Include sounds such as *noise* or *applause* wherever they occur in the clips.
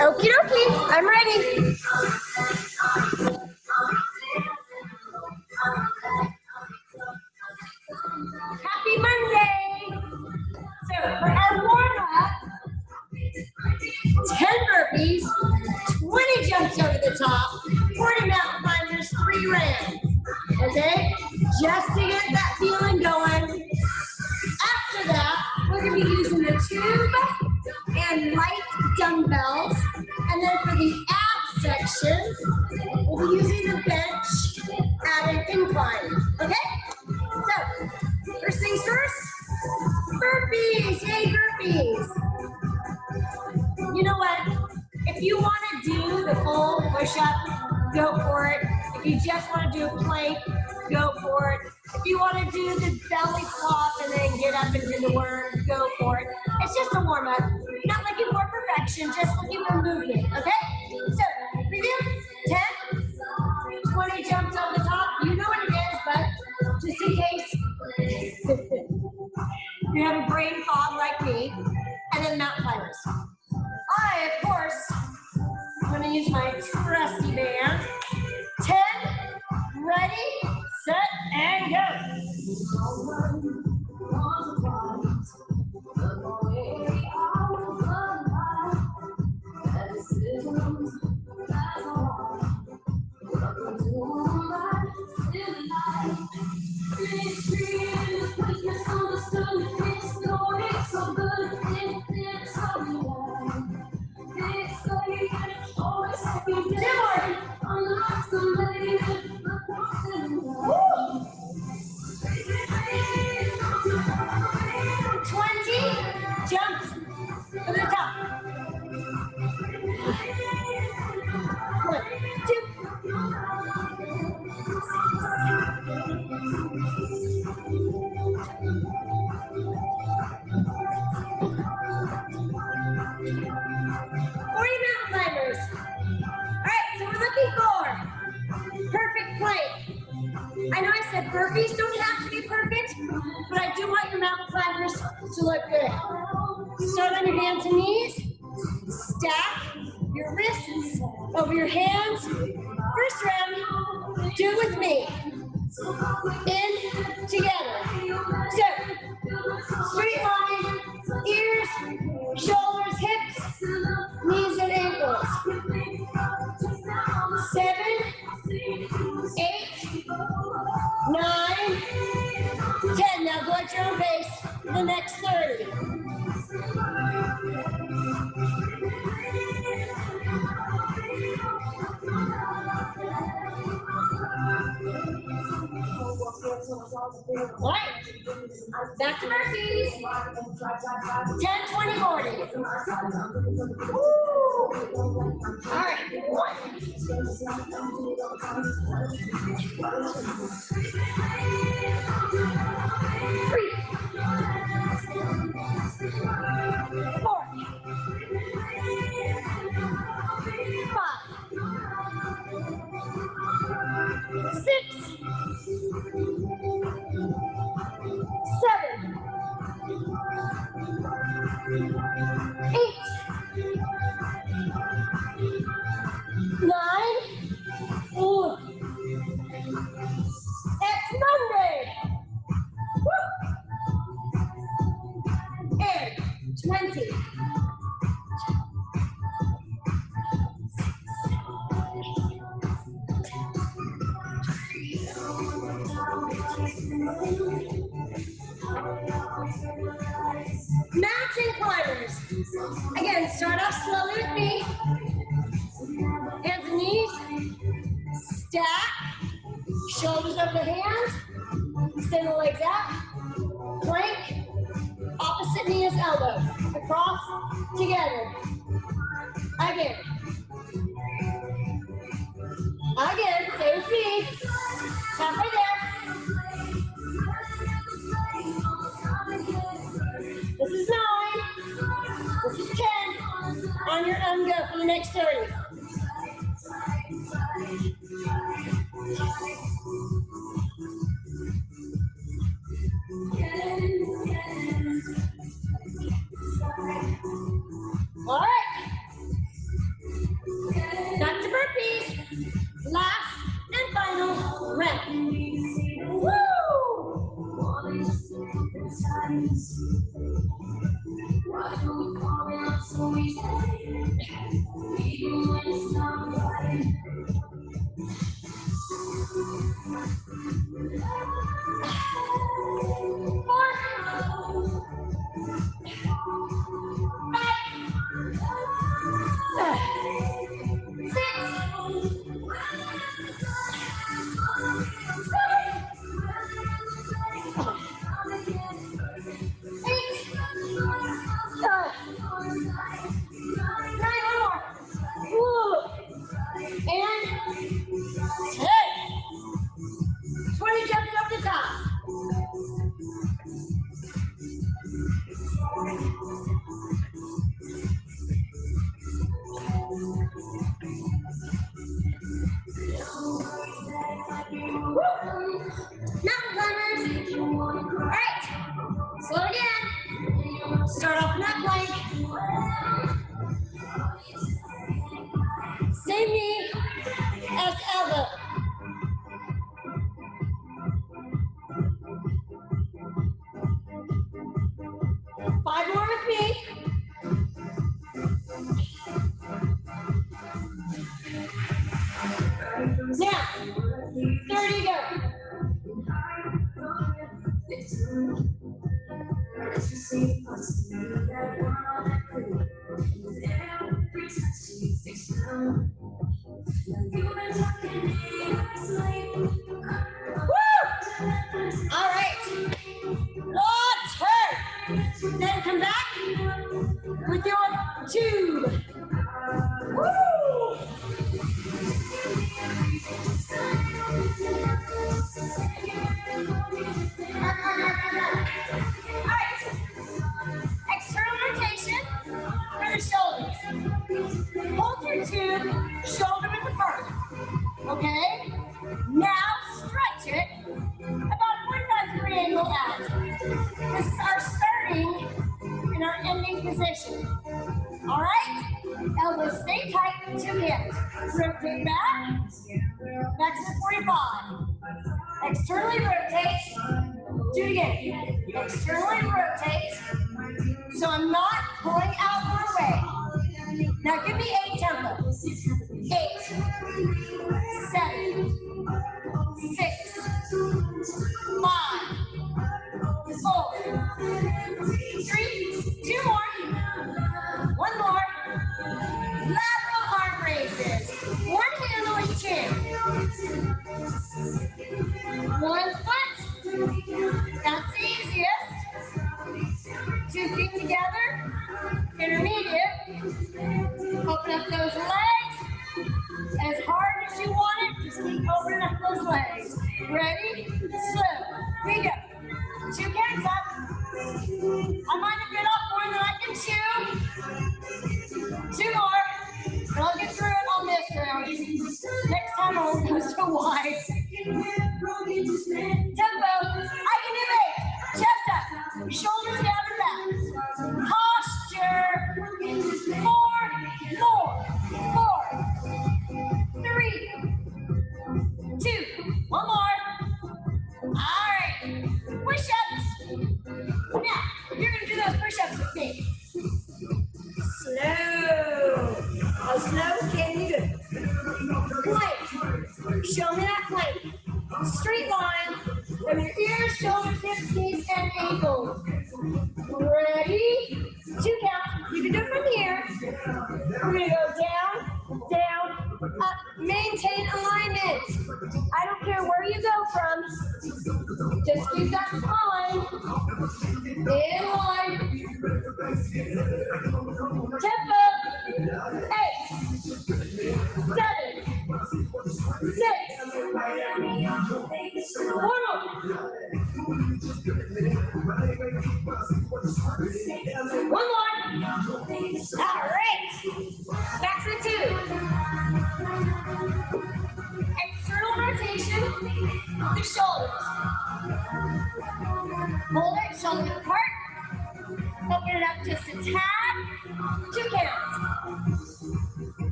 Okie dokie, I'm ready. Back to Murphy's. 10, 20, 40. Woo. All right. One. Three. Four. Oh.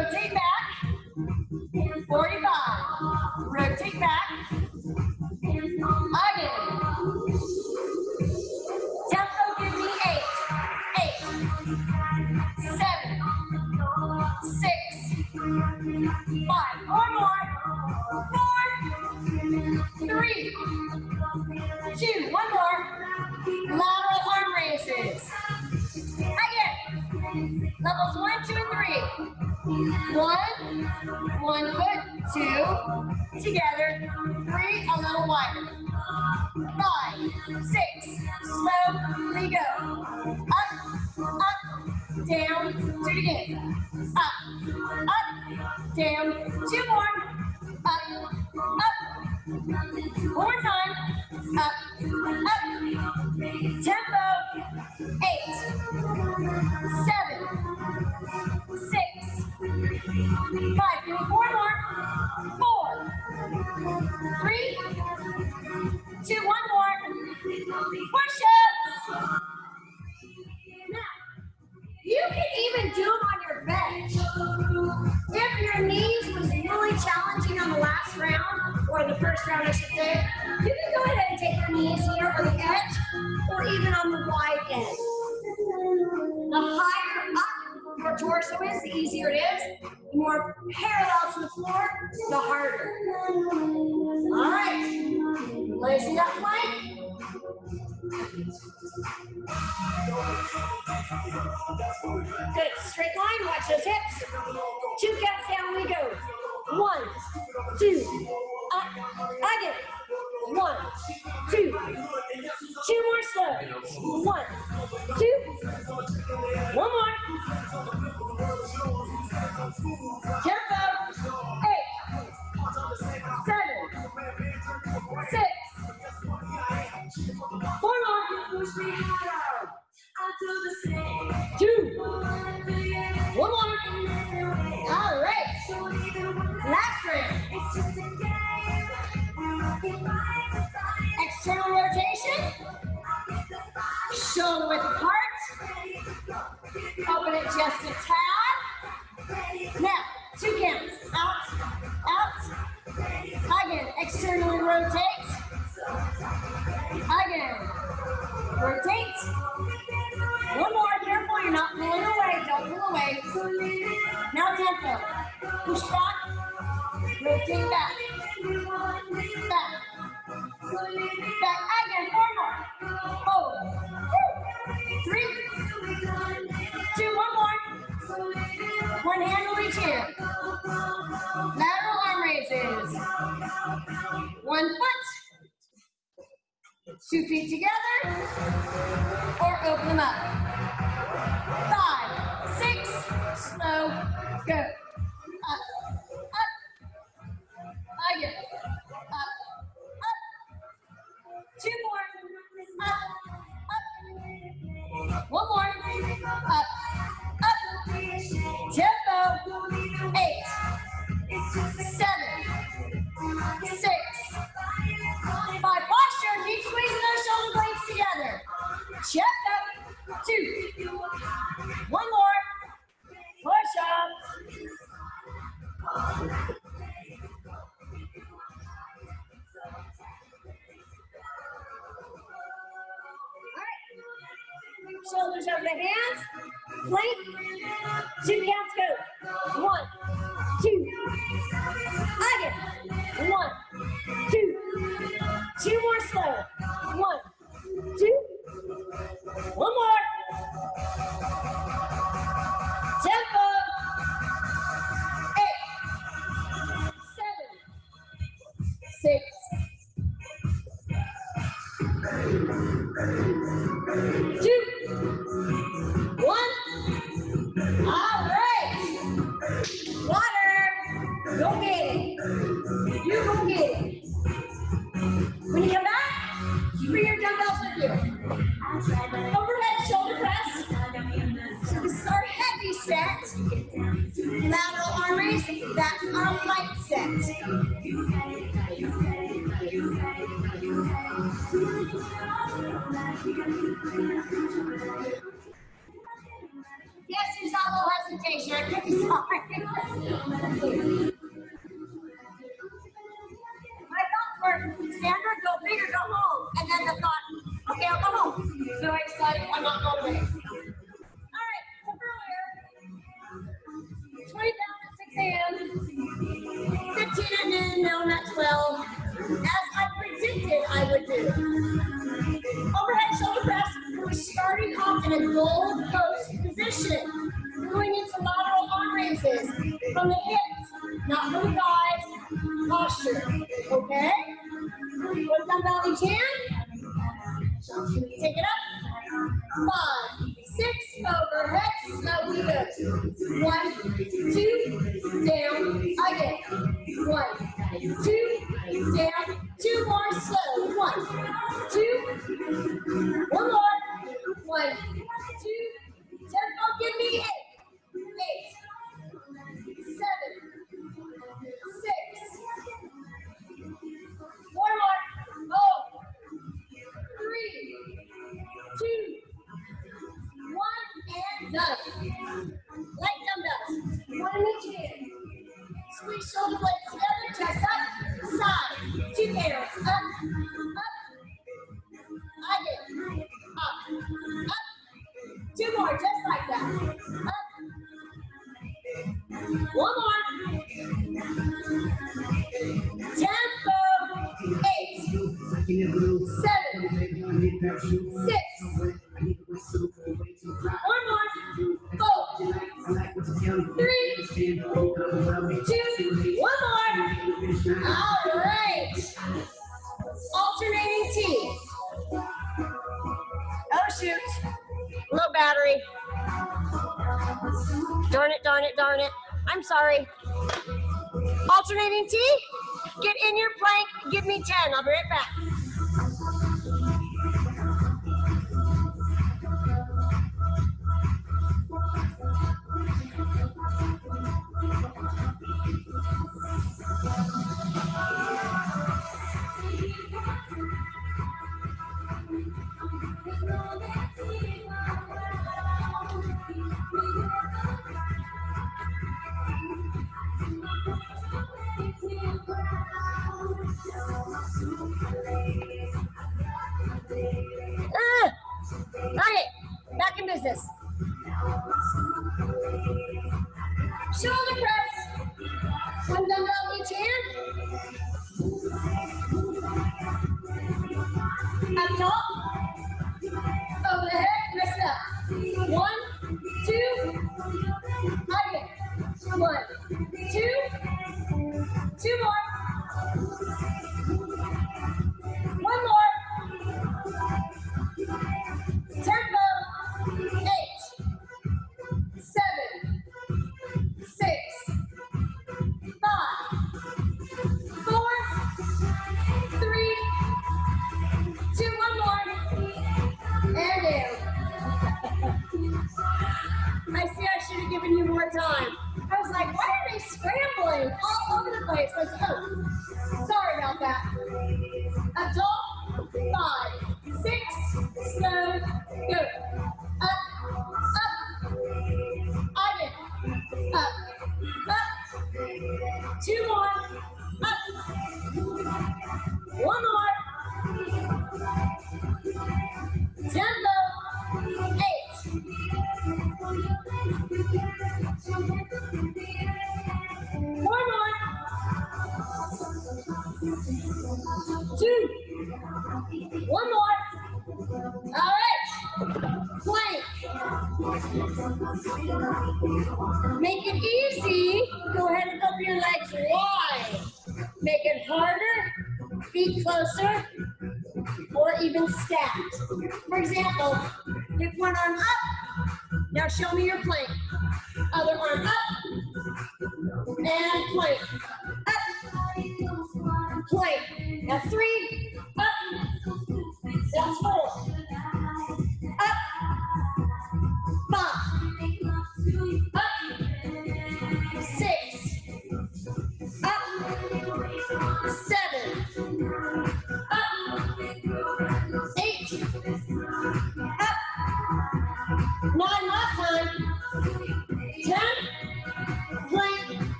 Six, together, three, a little wider. Five, six, slowly go. Up, up, down, do it again. seven, six, four more, you push me harder. I'll do the same. Two, one more. All right. Last round. External rotation. Shoulder width heart. Light. One Squeeze shoulder blades together, chest up, side. Two up, up. Up, up. Two more, just like that. Up. One more.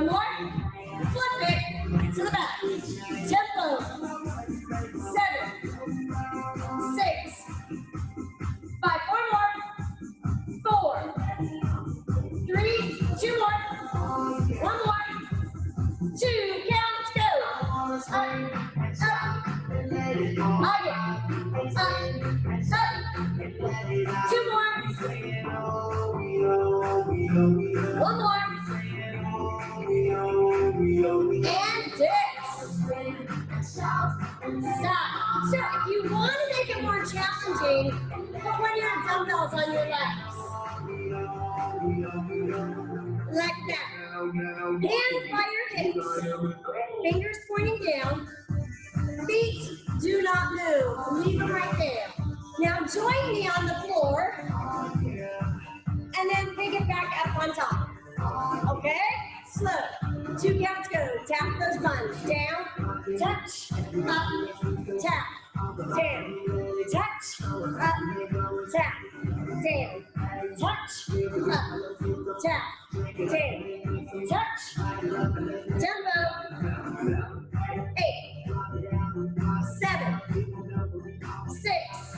Lenore? hands by your hips, fingers pointing down, feet do not move, leave them right there. Now join me on the floor, and then pick it back up on top, okay? slow. Two counts go. Tap those buns. Down, touch, up, tap, down, touch, up, tap, down, touch, up, tap, down, touch, tempo. Eight, seven, six,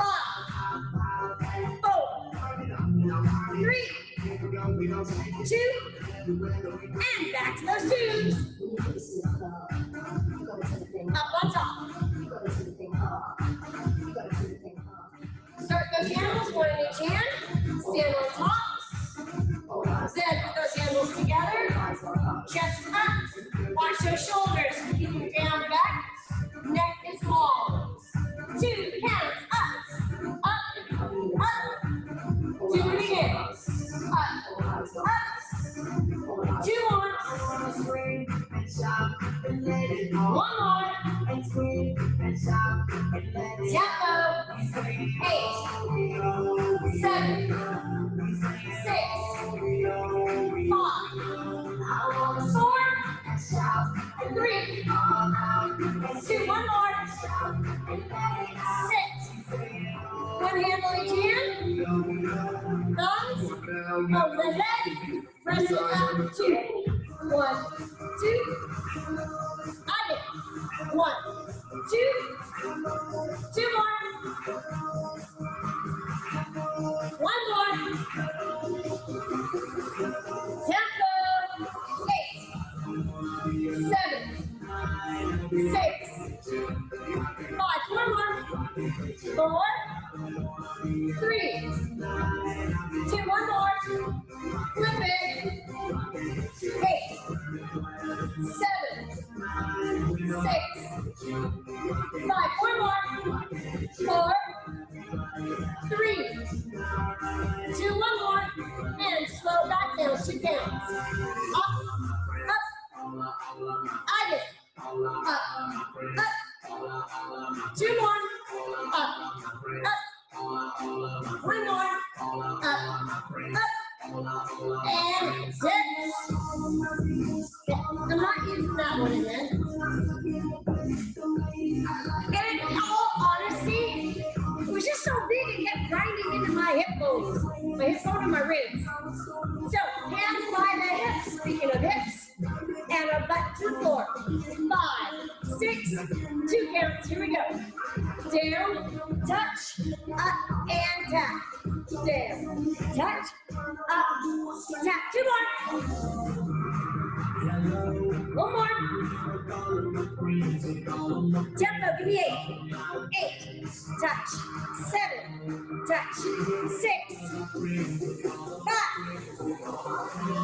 five, four, three two, and back to those twos. Up on top. Start those handles one in each hand. Stand on top. Then put those handles together. Chest up. Watch those shoulders. Keep them down back. Neck is long. Two counts. Up. Up. Up. Do Two more. One more. Tempo. Eight. Seven. Six. Five. Four. Three. Two. One more. Sit. One hand on each hand. Thumbs over the head. Press it up. Two. One. Two. Again. One. Two. Two more. One more. Three. Two. One more. And slow back down. Sit down. Up. Up. Again. Up. Up. Two more. Up. Up. One more. Up. Up. And six. I'm not using that one again. My hip bones, my hip bone and my ribs. So hands by the hips. Speaking of hips, and our butt to floor. Five, six, two counts. Here we go. Down, touch, up, and tap. Down, touch, up, tap. Two more. One more. Tempo, give me eight. Eight. Touch. Seven. Touch. Six. Five.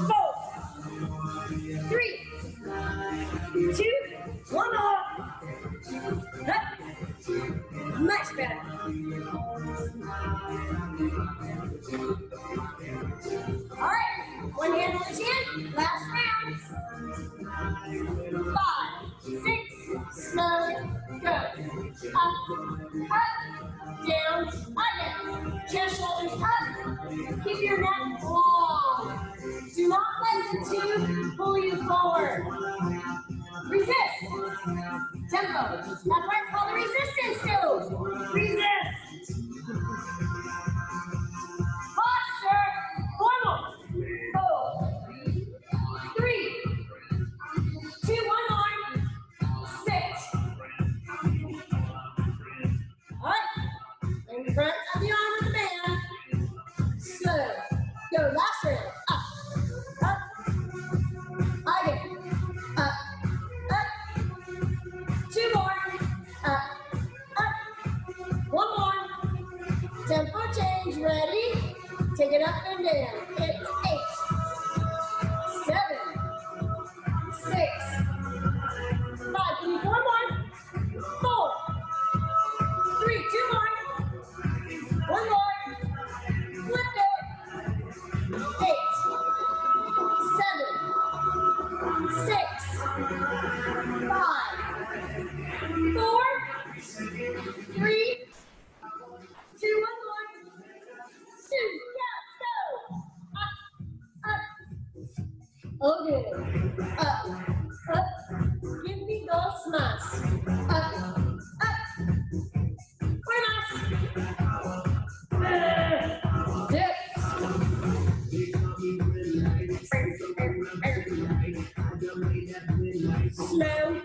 slow,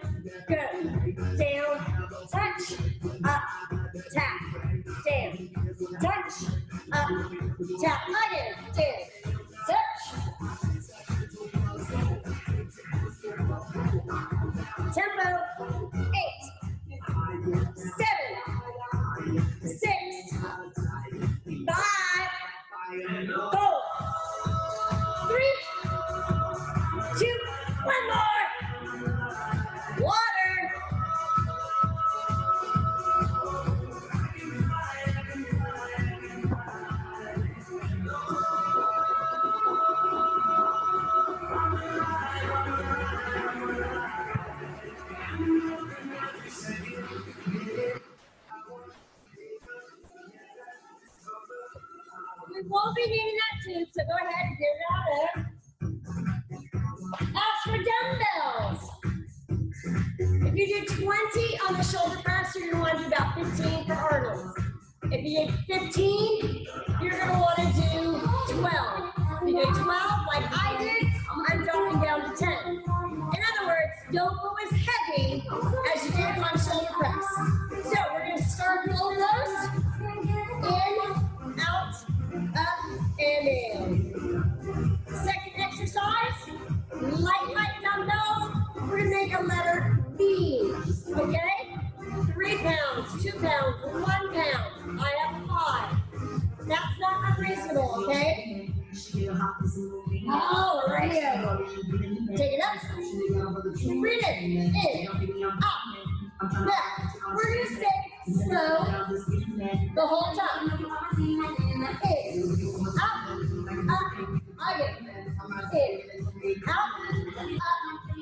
go, down, touch, up, tap, down, touch, up, tap.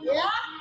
Yeah.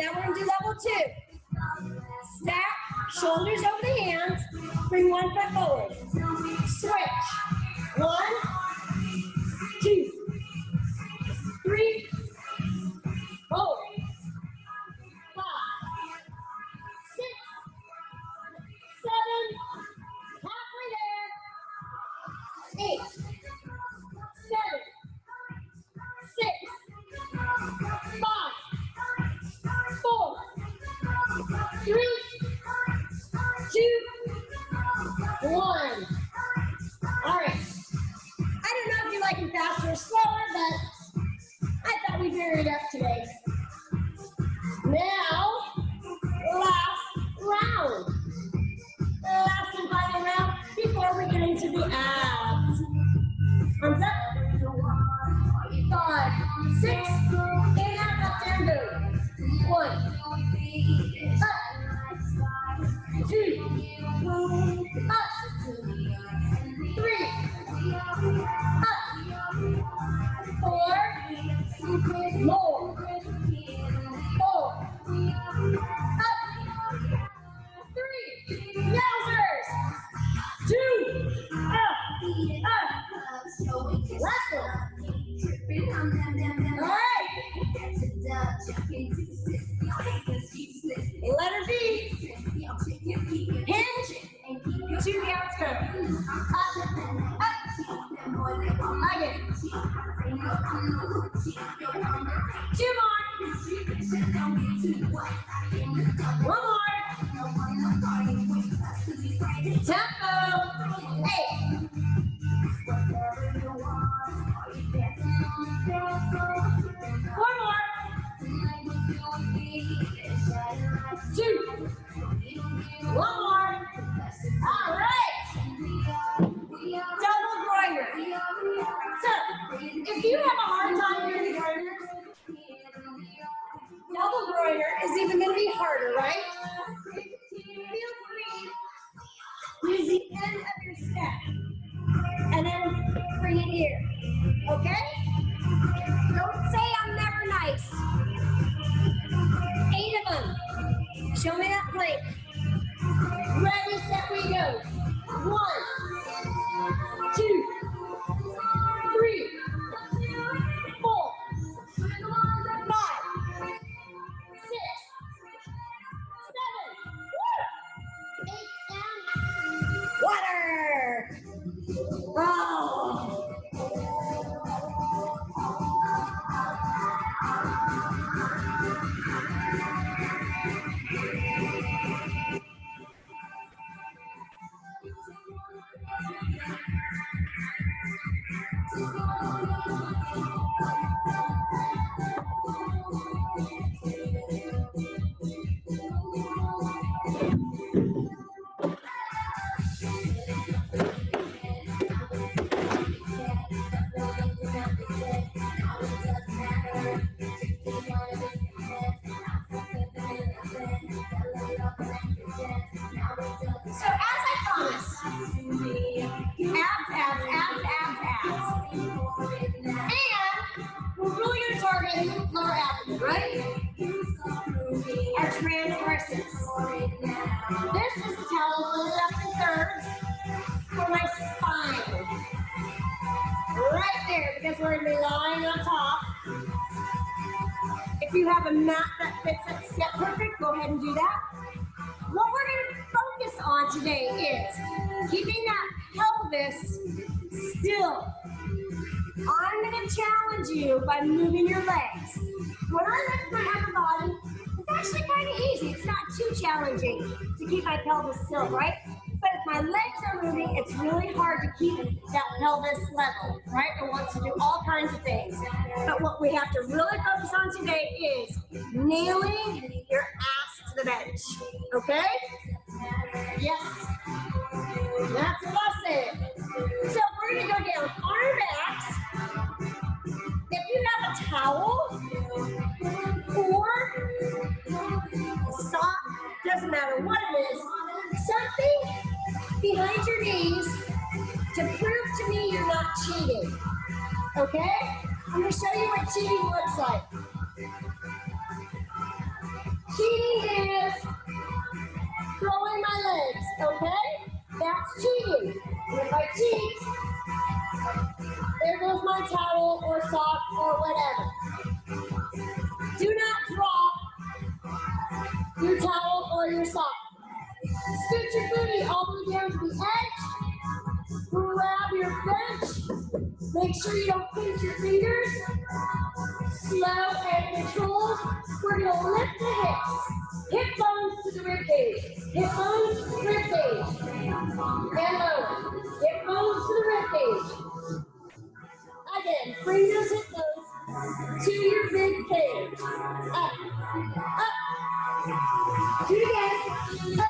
Now we're going to do level two. Stack, shoulders over the hands. Bring one foot forward. Switch. One, two, three, four, five, six, seven, halfway there, eight, seven, six, five, three, two, one. All right. I don't know if you like it faster or slower, but I thought we'd vary it up today. Now, last round. Last and final round before we get into the abs. Show me that pelvis still, right? But if my legs are moving, it's really hard to keep that pelvis level, right? It wants to do all kinds of things. But what we have to really focus on today is nailing your ass to the bench, okay? Yes. That's awesome. So we're going to go down on our backs. If you have a towel or sock, doesn't matter what it is, behind your knees to prove to me you're not cheating. Okay? I'm going to show you what cheating looks like. Cheating is throwing my legs, okay? That's cheating. If I cheat, there goes my towel or sock or whatever. Do not drop your towel or your sock. Scoot your booty all the way down to the edge. Grab your bench. Make sure you don't pinch your fingers. Slow and controlled. We're going to lift the hips. Hip bones to the rib cage. Hip bones to the rib cage. And lower. Hip bones to the rib cage. Again, bring those hip bones to your rib cage. Up. Up. Do it again. Up.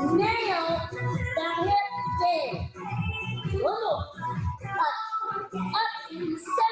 Nail that hip day. One more. Up, up, set.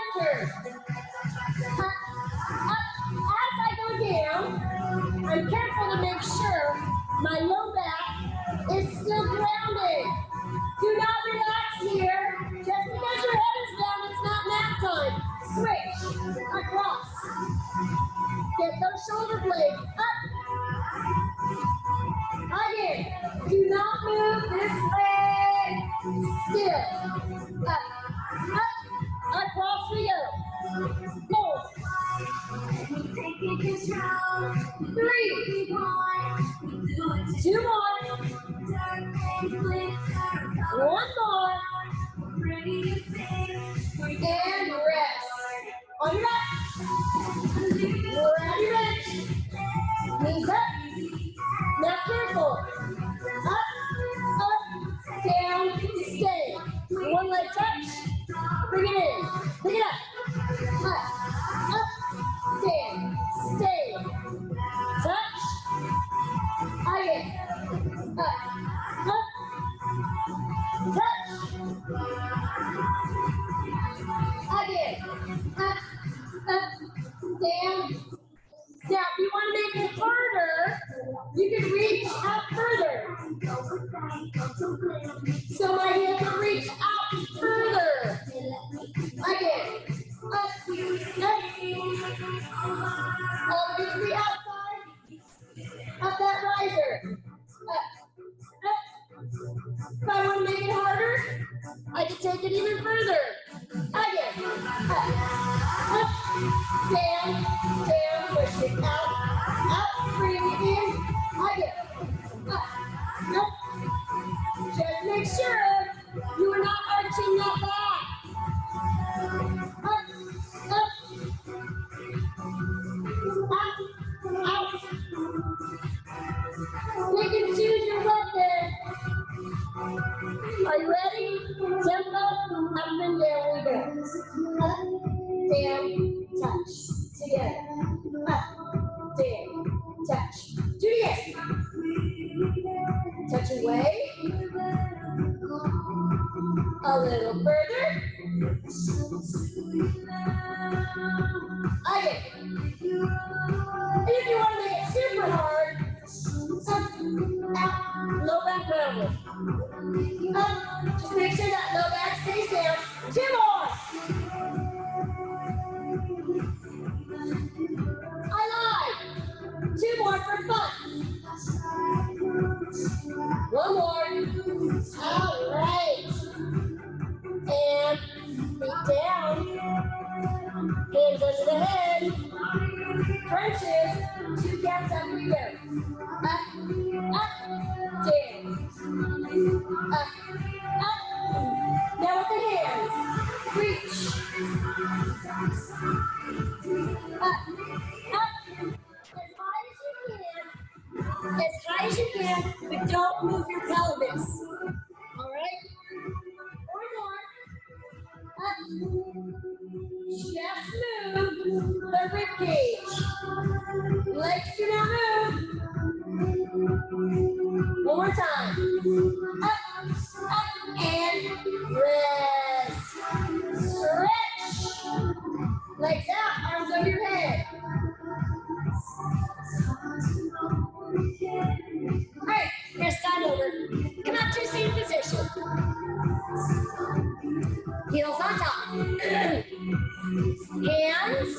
Hands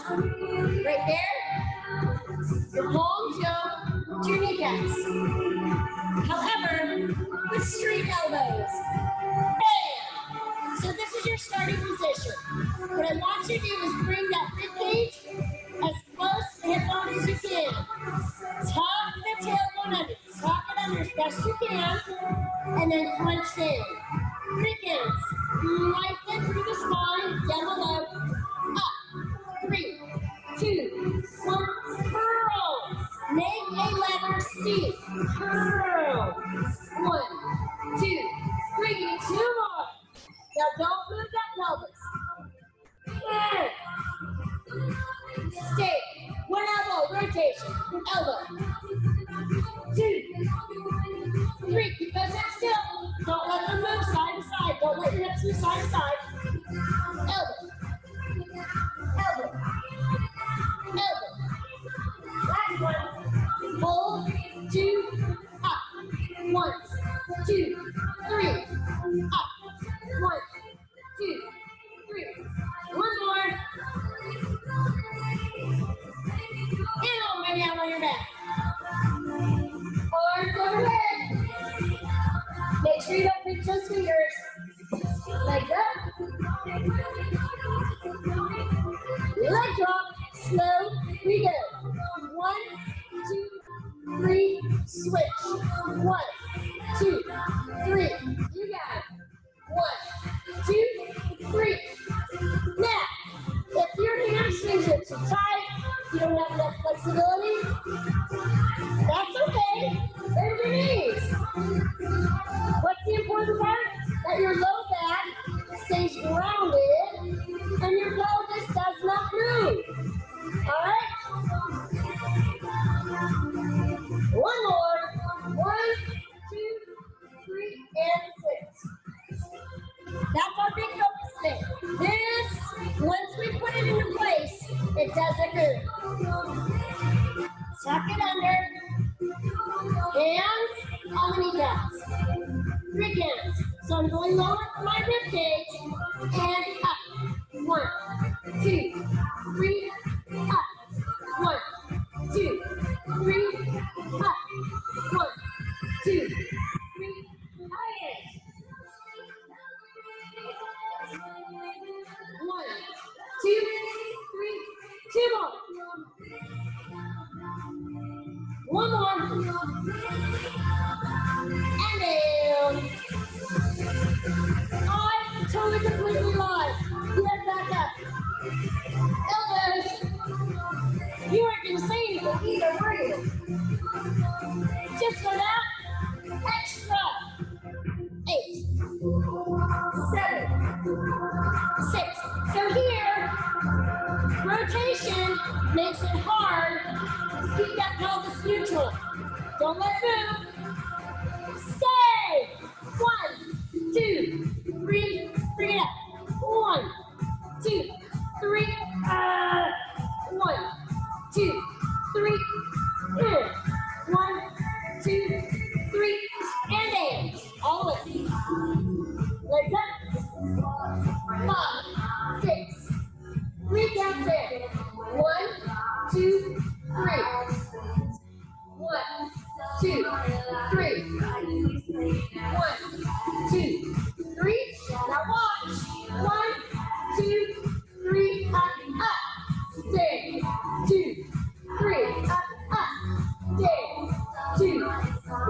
right there. Your palms go to your kneecaps. However, with straight elbows. Bam! So this is your starting position. What I want you to do is bring that rib cage as close to the hip bone as you can. Tuck the tailbone under. Tuck it under as best you can. And then crunch in.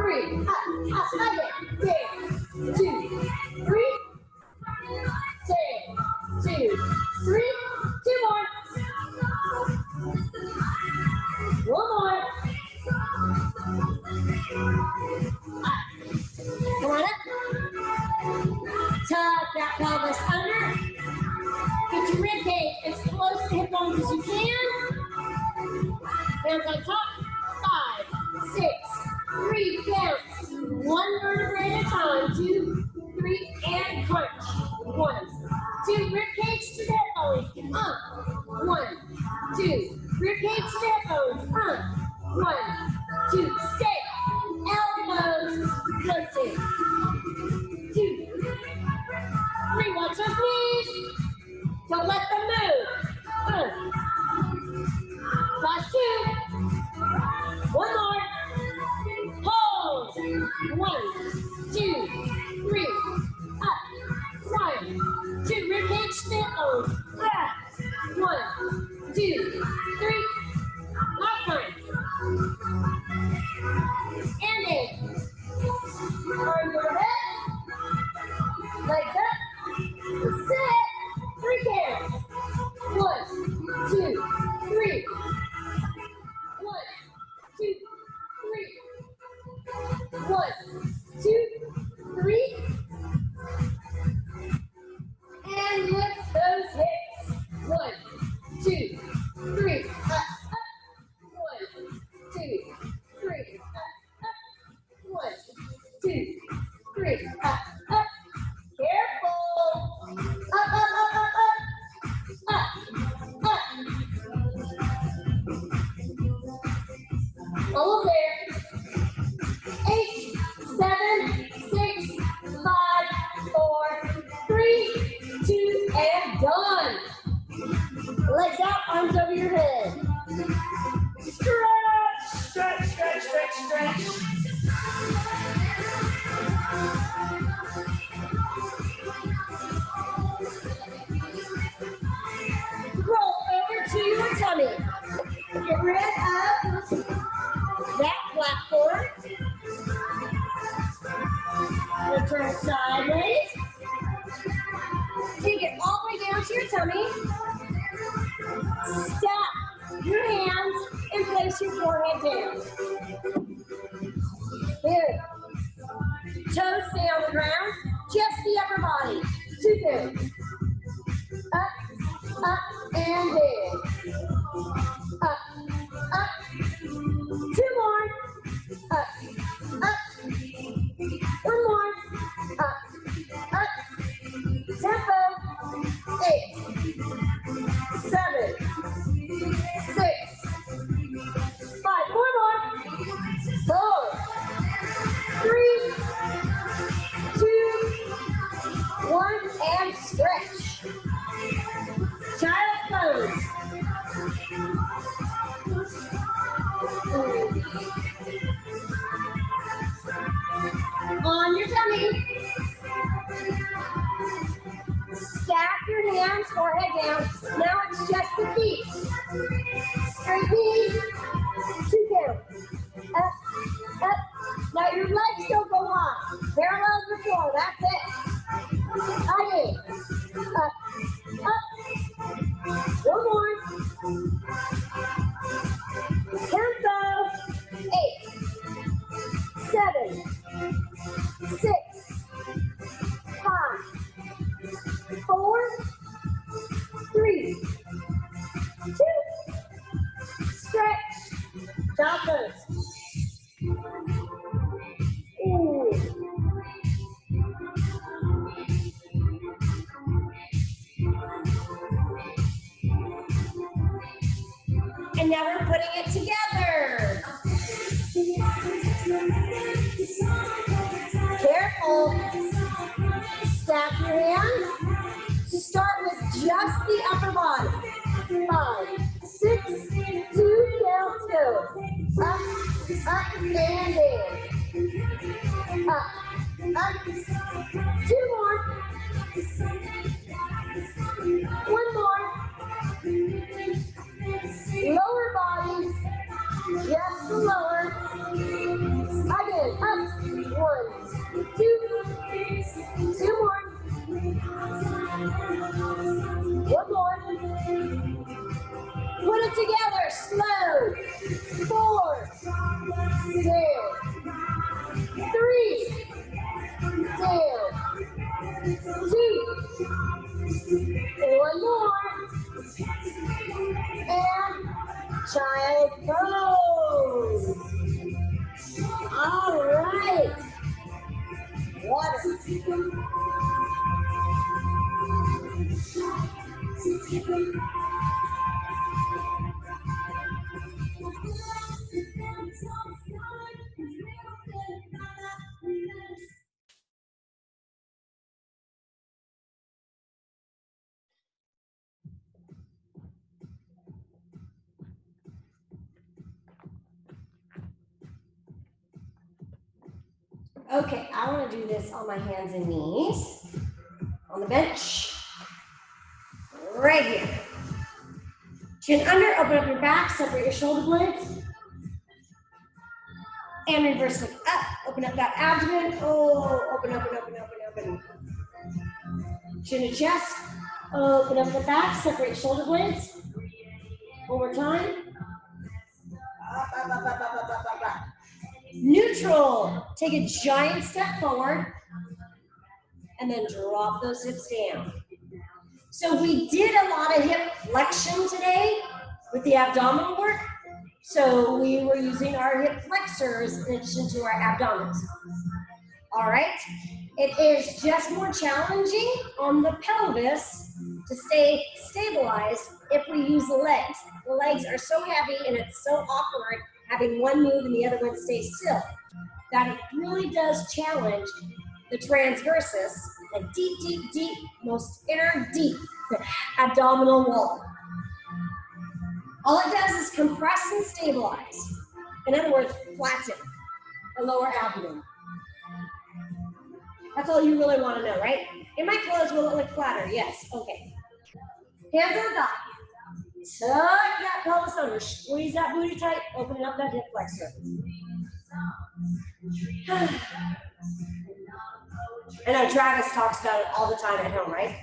hurry. Uh, uh, done. Legs out, arms over your head. two, stretch, jumpers. Do this on my hands and knees on the bench. Right here. Chin under, open up your back, separate your shoulder blades. And reverse look up. Open up that abdomen. Oh, open, open, open, open, open. Chin to chest. Open up the back, separate shoulder blades. One more time. Up, up, up, up, up, up, up, up, up. Neutral. Take a giant step forward and then drop those hips down. So we did a lot of hip flexion today with the abdominal work. So we were using our hip flexors in addition to our abdominals. All right. It is just more challenging on the pelvis to stay stabilized if we use the legs. The legs are so heavy and it's so awkward having one move and the other one stay still. That it really does challenge the transversus, the deep, deep, deep, most inner deep abdominal wall. All it does is compress and stabilize. In other words, flatten the lower abdomen. That's all you really want to know, right? In my clothes, will it look flatter? Yes. Okay. Hands on the thigh. Tuck that pelvis under. Squeeze that booty tight. Open up that hip flexor. *sighs* I know Travis talks about it all the time at home, right?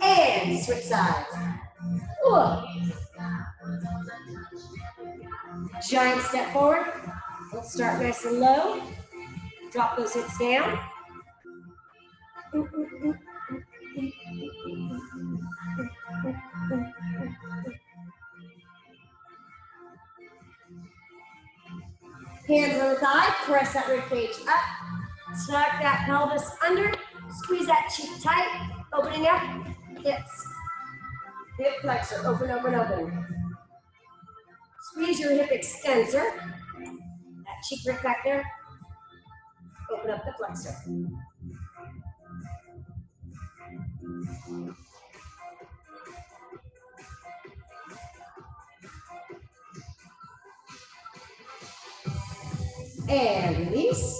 And switch sides. Ooh. Giant step forward. Let's start nice and low. Drop those hips down. Hands on the thigh, press that rib cage up. Tuck that pelvis under. Squeeze that cheek tight. Opening up. Hips. Hip flexor. Open, open, open. Squeeze your hip extensor. That cheek right back there. Open up the flexor. And release.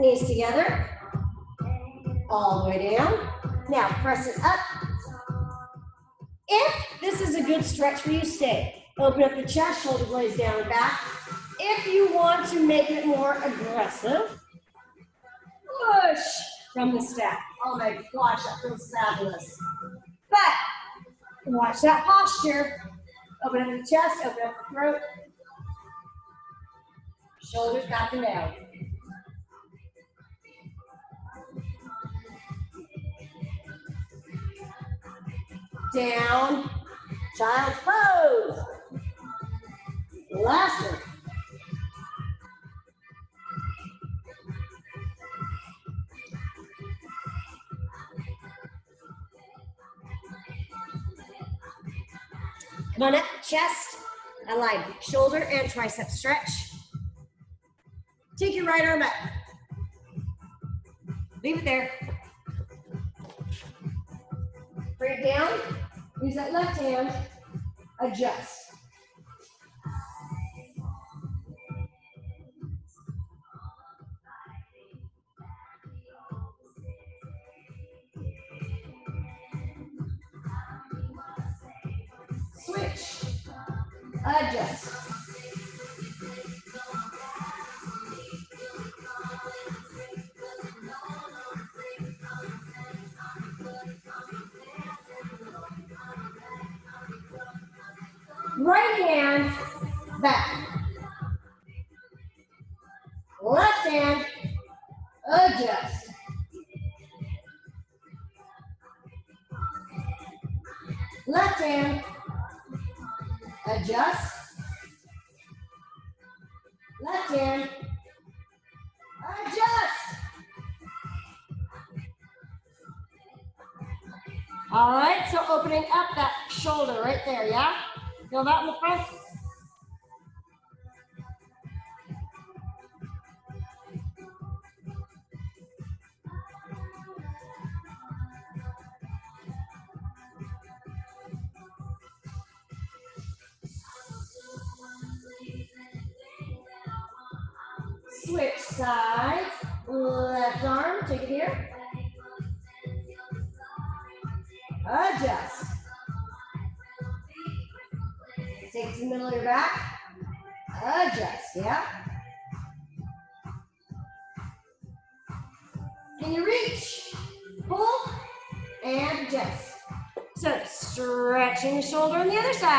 Knees together. All the way down. Now press it up. If this is a good stretch for you, stay. Open up the chest, shoulder blades down and back. If you want to make it more aggressive, push from the stack. Oh my gosh, that feels fabulous. But watch that posture. Open up the chest, open up the throat. Shoulders back and down. Down, child's pose. Last one. Come on up, chest, align, shoulder and tricep stretch. Take your right arm up. Leave it there. Bring it down. Use that left hand. Adjust. Switch. Adjust. Right hand back. Left hand adjust. Left hand adjust. Left hand adjust. All right, so opening up that shoulder right there, yeah? Feel that in the front? Shoulder on the other side.